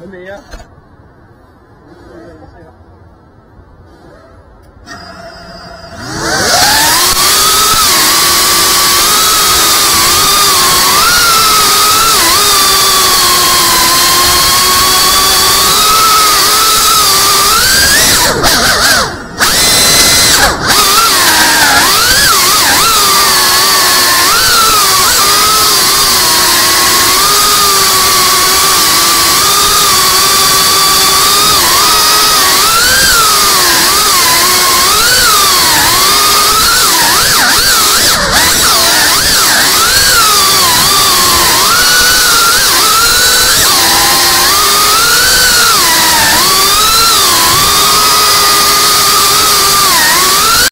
还没呀